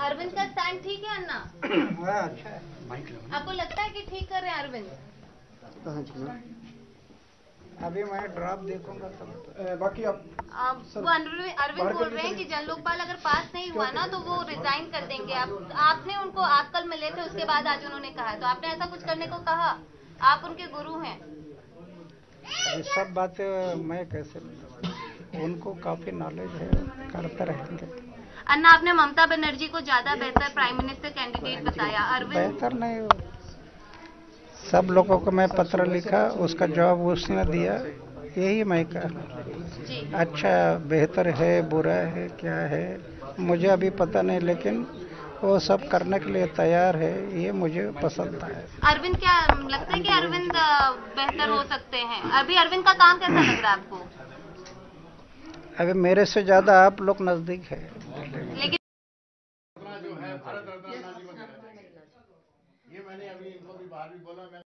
अरविंद का स्टैंड ठीक है अन्ना? हाँ, अच्छा है। आपको लगता है कि ठीक कर रहे हैं अरविंद? अभी मैं ड्रॉप देखूँगा तब तो। बाकी आप अब अरविंद अरविंद बोल रहे हैं कि जन लोकपाल अगर पास नहीं हुआ ना तो वो रिजाइन कर देंगे। आप आपने उनको आप कल मिले थे उसके बाद आज उन्होंने कहा तो आपने ऐसा कुछ करने को कहा? आप उनके गुरु हैं। ये सब बातें मैं कैसे उनको काफ़ी नॉलेज है करते रहेंगे। अन्ना आपने ममता बनर्जी को ज़्यादा बेहतर प्राइम मिनिस्टर कैंडिडेट बताया। अरविंद? बेहतर नहीं सब लोगों को मैं पत्र लिखा उसका जवाब उसने दिया। यही मैं कहा अच्छा बेहतर है बुरा है क्या है? मुझे अभी पता नहीं लेकिन वो सब करने के लिए तैयार है ये मुझे पसंद है अरविंद क्या लगता है कि अरविंद बेहतर हो सकते हैं? अभी अरविंद का काम कैसा लग रहा है आपको? अभी मेरे से ज़्यादा आप लोग नज़दीक है। भारत रत्न अन्ना जी वगैरह ये मैंने अभी इनको भी बाहर भी बोला मैं